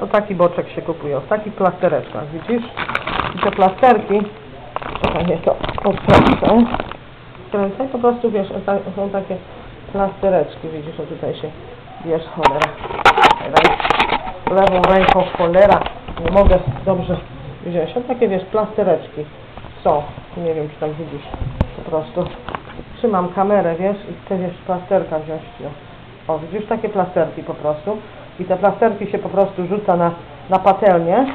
O taki boczek się kupuje, w takich plastereczkach, widzisz? I te plasterki, czekaj, niech to odkręcę. Kręcę, po prostu wiesz, o są takie plastereczki, widzisz, o tutaj się, wiesz, cholera. Lewą ręką, cholera, nie mogę dobrze wziąć. Są takie, wiesz, plastereczki. Są, nie wiem, czy tak widzisz, po prostu. Trzymam kamerę, wiesz, i chcę, wiesz, plasterka wziąć. O, widzisz, takie plasterki po prostu. I te plasterki się po prostu rzuca na, na patelnię